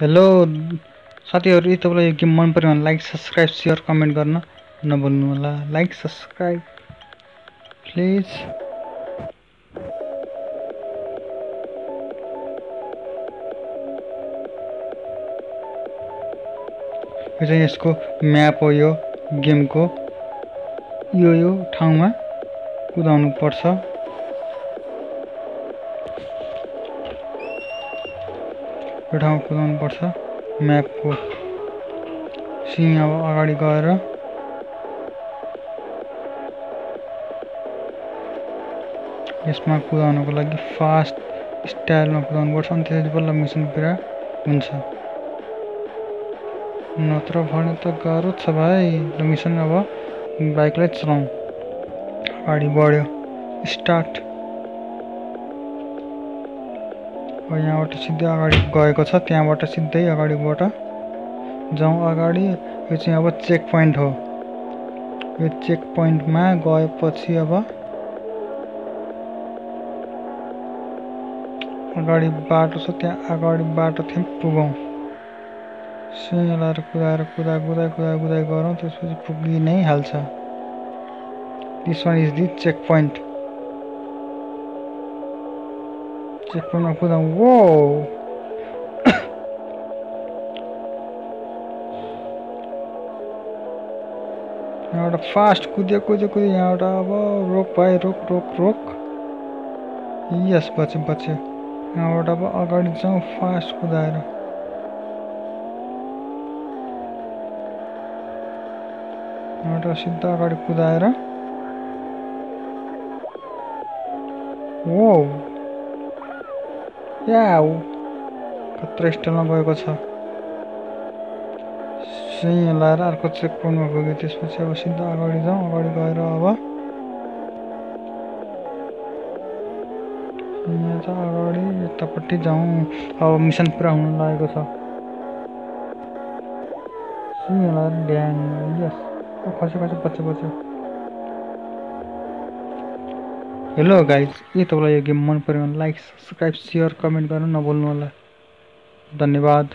Hello तपाईँलाई यो game मन पऱ्यो लाइक सब्सक्राइब सेयर कमेन्ट गर्न नभुल्नु लाइक सब्सक्राइब प्लिज यसको म्याप हो, यो गेमको। यो यो ठाउँमा कुदाउनु पर्छ। यो ठाउँमा कुदाउनुपर्छ म्यापको सिङ अब अगाडि गएर यसमा कुदाउनको लागि फास्ट स्टाइलमा कुदाउनुपर्छ अनि त्यसपछि बल्ल मिसन पुरा हुन्छ। नत्र भने त गाह्रो छ भाइ। मिसन अब बाइकलाई चलाउँ। अगाडि बढ्यो। स्टार्ट। यहाँबाट सिधै अगाडि गएको छ त्यहाँबाट सिधै अगाडिबाट जाउँ। अगाडि यो चाहिँ अब चेक पोइन्ट हो। यो चेक पोइन्टमा गएपछि अब अगाडि बाटो छ त्यहाँ अगाडि बाटो थियो पुगौँ। सुइँ कुदाएर कुदा कुदा कुदा कुदाइ गरौँ त्यसपछि पुगि नै हाल्छ। This one is the checkpoint Checkpoint aku dah wow. यहाँबाट फास्ट कुद्यो कुद्यो कुद्यो यहाँबाट अब रोक भाइ रोक रोक रोक। यस बच्यो बच्यो यहाँबाट अब अगाडि जाउँ फास्ट कुदाएर यहाँबाट सिधा अगाडि कुदाएर हो? याउ कत्रो स्टाइलमा गएको छ। सुई लाएर अर्को चेक पोइन्टमा पुग्यो त्यसपछि अब सिधा अगाडि जाउँ अगाडि गएर अब यहाँ त अगाडि यतापट्टि जाउँ। अब मिसन पुरा हुन लागेको छ। सुई लाएर ड्याङ यस। खस्यो खस्यो पछि पछि हेलो गाइज़ ये तपाईँलाई यो गेम मन पऱ्यो भने लाइक सब्सक्राइब सेयर कमेंट कर नभुल्नु होला धन्यवाद।